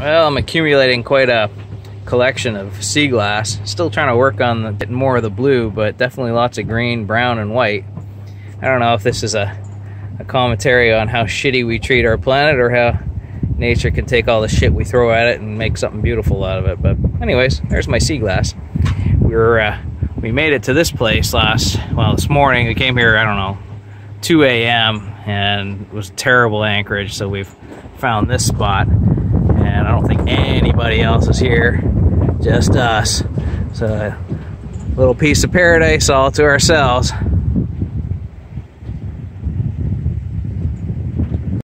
Well, I'm accumulating quite a collection of sea glass. Still trying to work on the, getting more of the blue, but definitely lots of green, brown, and white. I don't know if this is a, a commentary on how shitty we treat our planet or how nature can take all the shit we throw at it and make something beautiful out of it. But anyways, there's my sea glass. We were uh, we made it to this place last well this morning. We came here I don't know 2 a.m. and it was terrible anchorage, so we've found this spot and I don't think anybody else is here, just us. So a little piece of paradise all to ourselves.